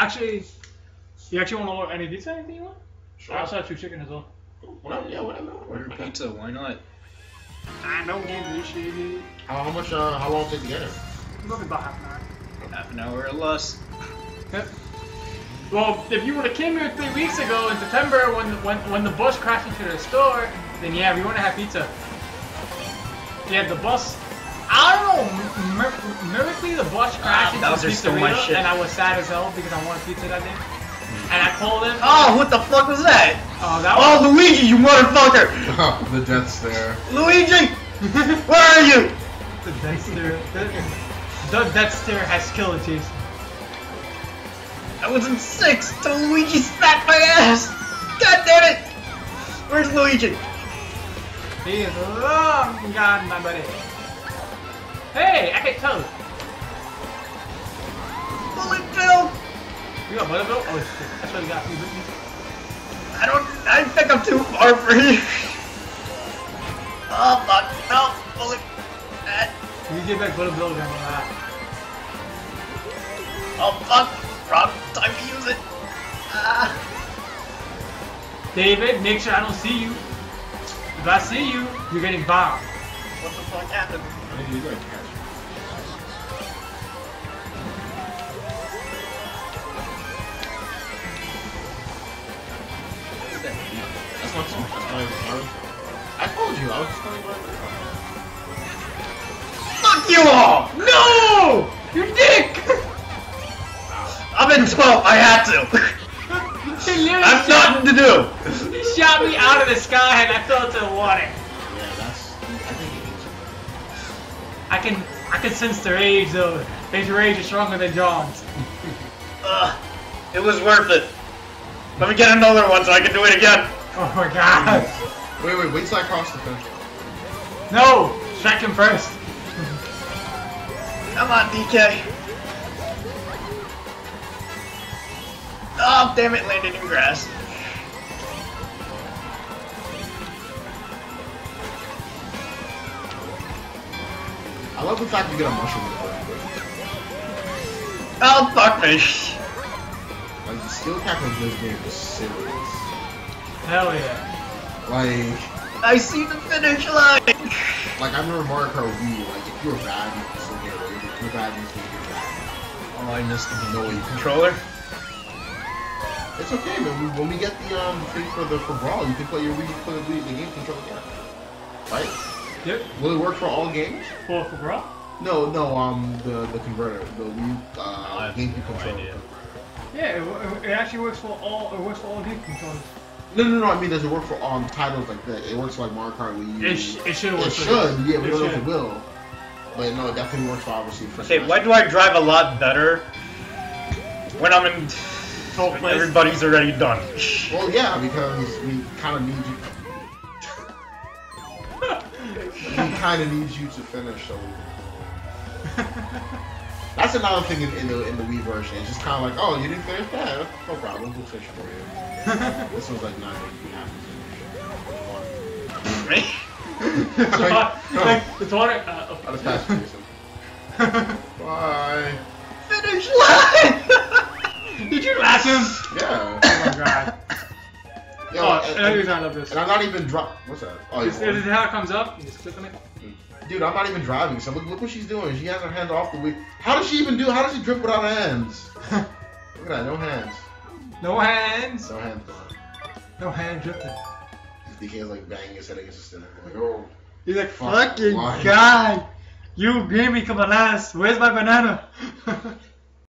Actually, you actually want to order any pizza? Anything you want? Sure. I also have two chicken as well. Whatever, yeah, whatever. Order pizza, why not? I don't give a shit. How, how much, uh, how long did it get it? Probably about half an hour. Half an hour or less. Yep. Well, if you would have came here three weeks ago in September when when when the bus crashed into the store, then yeah, we want to have pizza. Yeah, the bus. I don't know. Miraculously, the bus crashed into the stole my pizzeria, and I was sad as hell because I wanted pizza that day. Mm. And I called him. Oh, what the fuck was that? Oh, that oh, was. Oh, Luigi, you motherfucker! the death stare. Luigi! Where are you? The Death Stare. The, the Death Stare has skeleton. I was in six till Luigi smacked my ass! God damn it! Where's Luigi? He is long gone, my buddy. Hey, I can tell. Bullet Bill! You got Bullet Bill? Oh shit, that's what you got. You? I don't. I think I'm too far for you. Oh fuck! No! Bullet. Ah, You get back Bullet Bill again. Oh fuck! Wrong time to use it. Ah! David, make sure I don't see you. If I see you, you're getting bombed. What the fuck happened? Maybe you gotta catch That's not so. That's not even hard. I told you. I was just telling you about Fuck you all! No! You dick! I'm in 12. I had to. I've nothing to do. he shot me out of the sky and I fell into the water. Yeah, I can I can sense their age though. His rage is stronger than John's. Ugh, it was worth it. Let me get another one so I can do it again. Oh my god. Wait, wait, wait till I cross the finish. No! Strike him first. Come on, DK. Oh, damn it, landed in grass. In the first place. Oh, fuck me. Like, the skill cap of this game is serious. Hell yeah. Like, I see the finish line. like I remember Mario Kart Wii, like, if you were bad, you could still get it. If you're bad, you still get bad. Oh, I missed the No you controller. It's okay, man. When we get the um thing for the for Brawl, you can play your Wii, you can play the, Wii, the game controller again. Right? Yep. Will it work for all games? For for bro? No, no. Um, the the converter, the Wii uh, I have GameCube no controller. idea. Yeah, it, it actually works for all it works for all game controllers. No, no, no. I mean, does it work for um titles like that? It works for like Mario Kart Wii. U. It, sh- it should work It for should, yeah. We It don't know if it will. But no, it definitely works for obviously. For Okay, why do I drive a lot better when I'm in Twelfth everybody's already done? Well, yeah, because we kind of need you. We kind of needs you to finish. So that's another thing in, in the in the Wii version. It's just kind of like, oh, you didn't finish that? No problem, we'll finish for you. this was like not making me happy. Me? It's hot. like, it's water. Uh, I just passed Jason. Bye. Finish line. Did you laugh him? Yeah. My god. Yo, and, and, I love this. and I'm not even drop. What's that? Oh, This, this is how it comes up. You just click on it. Mm. Dude, I'm not even driving, so look, look what she's doing. She has her hand off the wheel. How does she even do? How does she drift without hands? Look at that, no hands. No hands. No hands. No hand drifting. DK is like banging his head against the steering. wheel, Like, oh. He's like, Fuck, fucking why?" guy. You gave me come last. Where's my banana?